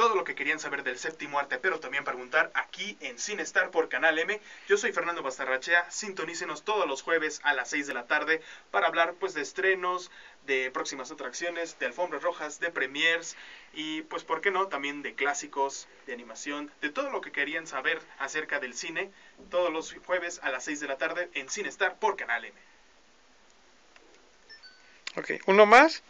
todo lo que querían saber del séptimo arte, pero también preguntar aquí en Cinestar por Canal M. Yo soy Fernando Bastarrachea, sintonícenos todos los jueves a las 6 de la tarde para hablar pues de estrenos, de próximas atracciones, de alfombras rojas, de premiers y pues por qué no, también de clásicos, de animación, de todo lo que querían saber acerca del cine, todos los jueves a las 6 de la tarde en Cinestar por Canal M. Ok, ¿uno más?